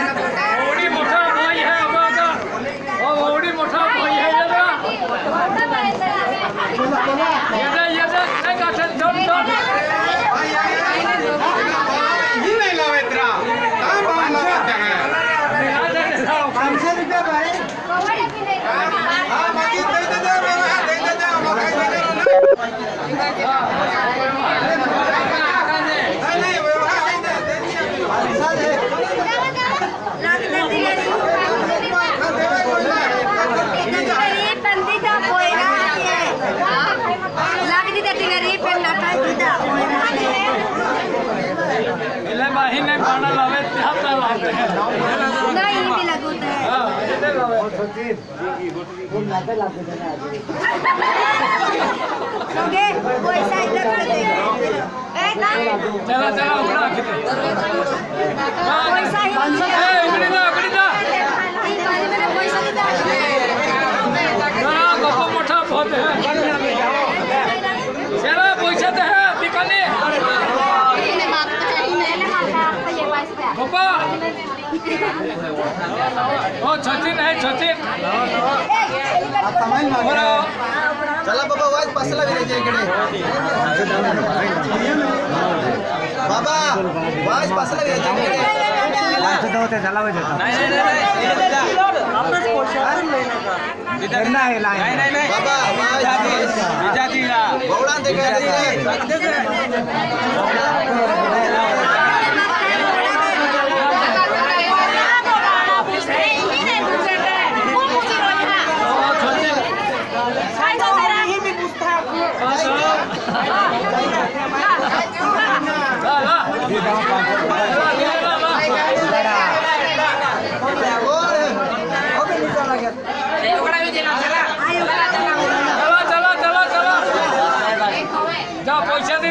have a लावे. वो ऐसा इधर से देख चला चला उघडा किती पैसा ही ए, उघडी जा उघडी जा मैंने पैसा नहीं दिया जरा गप्पा मोठा बहुत है चला पैसे दे ठिकाणी मैंने माँगता है मैंने मांगा आपका ये पैसा गप्पा हो सचिन आहे सचिन बरं चला बाबा वाज बसला विरायच्या इकडे बाबा वाज बसला विरायच्या इकडे बाबा वाज बवळा चला जा पैसे दे